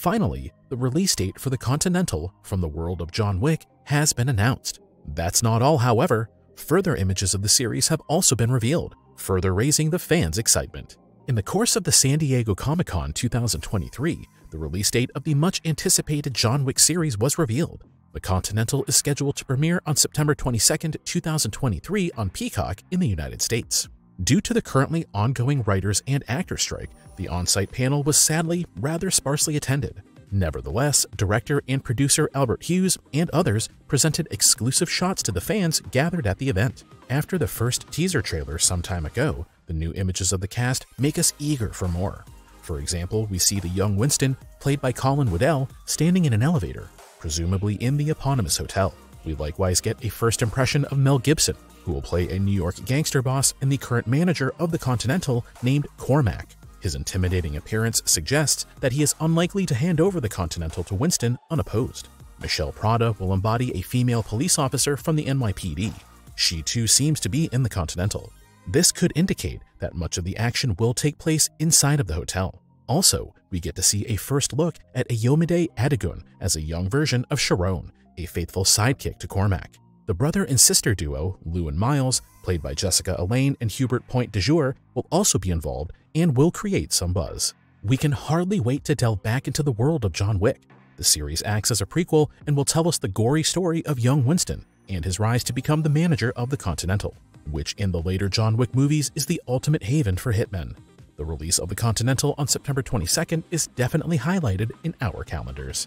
Finally, the release date for the Continental from the world of John Wick has been announced. That's not all, however. Further images of the series have also been revealed, further raising the fans' excitement. In the course of the San Diego Comic-Con 2023, the release date of the much-anticipated John Wick series was revealed. The Continental is scheduled to premiere on September 22, 2023 on Peacock in the United States. Due to the currently ongoing writers and actor strike, the on-site panel was sadly rather sparsely attended. Nevertheless, director and producer Albert Hughes and others presented exclusive shots to the fans gathered at the event. After the first teaser trailer some time ago, the new images of the cast make us eager for more. For example, we see the young Winston, played by Colin Woodell, standing in an elevator, presumably in the eponymous hotel. We likewise get a first impression of Mel Gibson, who will play a New York gangster boss and the current manager of the Continental named Cormac. His intimidating appearance suggests that he is unlikely to hand over the Continental to Winston unopposed. Mishel Prada will embody a female police officer from the NYPD. She too seems to be in the Continental. This could indicate that much of the action will take place inside of the hotel. Also, we get to see a first look at Ayomide Adegun as a young version of Charon, a faithful sidekick to Cormac. The brother and sister duo, Lou and Miles, played by Jessica Allain and Hubert Point-Du Jour, will also be involved and will create some buzz. We can hardly wait to delve back into the world of John Wick. The series acts as a prequel and will tell us the gory story of young Winston and his rise to become the manager of the Continental, which in the later John Wick movies is the ultimate haven for hitmen. The release of the Continental on September 22nd is definitely highlighted in our calendars.